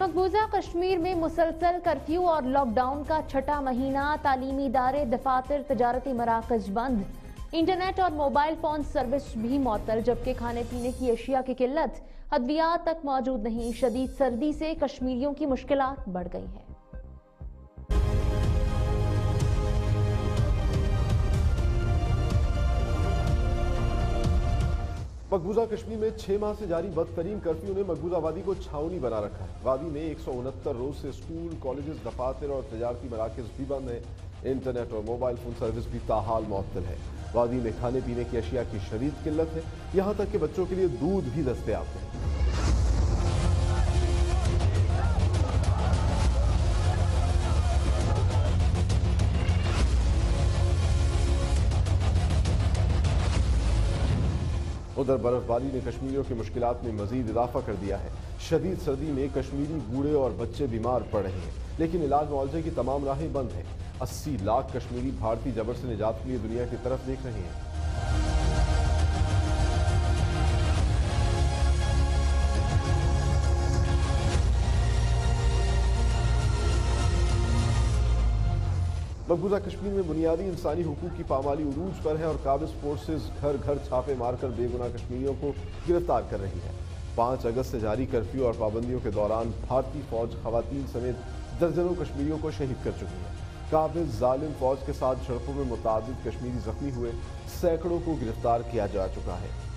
مقبوضہ کشمیر میں مسلسل کرفیو اور لاک ڈاؤن کا چھٹا مہینہ، تعلیمی ادارے دفاتر تجارتی مراکز بند۔ انٹرنیٹ اور موبائل فون سروس بھی معطل، جبکہ کھانے پینے کی اشیاء کی قلت۔ ادویات تک موجود نہیں، شدید سردی سے کشمیریوں کی مشکلات بڑھ گئی ہیں۔ مقبوضہ کشمیر میں چھ ماہ سے جاری بدترین کرفیو نے مقبوضہ وادی کو چھاونی بنا رکھا ہے۔ وادی میں ایک سو انہتر روز سے سکول کالجز، دفاتر اور تجارتی مراکز بھی بند ہیں۔ انٹرنیٹ اور موبائل فون سروس بھی تاحال معطل ہے۔ وادی میں کھانے پینے کی اشیاء کی شدید قلت ہے۔ یہاں تک کہ بچوں کے لیے دودھ بھی دستیاب ہے۔ ادھر برف باری نے کشمیریوں کی مشکلات میں مزید اضافہ کر دیا ہے۔ شدید سردی میں کشمیری بوڑھے اور بچے بیمار پڑ رہے ہیں، لیکن علاج معالجے کی تمام راہیں بند ہیں۔ اسی لاکھ کشمیری بھارتی جبر سے نجات کے لیے دنیا کی طرف دیکھ رہے ہیں۔ مقبوضہ کشمیر میں بنیادی انسانی حقوق کی پامالی عروج پر ہے اور قابض فورسز گھر گھر چھاپے مار کر بے گناہ کشمیریوں کو گرفتار کر رہی ہے۔ پانچ اگست سے جاری کرفیو اور پابندیوں کے دوران بھارتی فوج خواتین سمیت درجنوں کشمیریوں کو شہید کر چکی ہے۔ قابض ظالم فوج کے ساتھ جھڑپوں میں متعدد کشمیری زخمی ہوئے سینکڑوں کو گرفتار کیا جا چکا ہے۔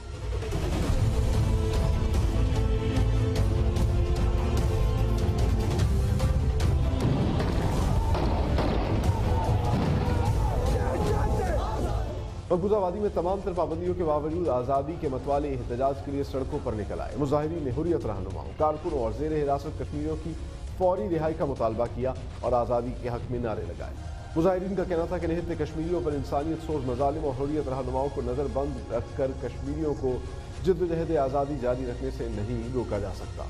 مقبوضہ وادی میں تمام تر پابندیوں کے باوجود آزادی کے متوالے احتجاج کے لیے سڑکوں پر نکل آئے۔ مظاہرین نے حریت رہنماؤں، کارکنوں اور زیر حراست کشمیریوں کی فوری رہائی کا مطالبہ کیا اور آزادی کے حق میں نعرے لگائے۔ مظاہرین کا کہنا تھا کہ نہت کشمیریوں پر انسانیت سوز مظالم اور حریت رہنماؤں کو نظر بند رکھ کر کشمیریوں کو جد و جہد آزادی جاری رکھنے سے نہیں روکا جا سکتا۔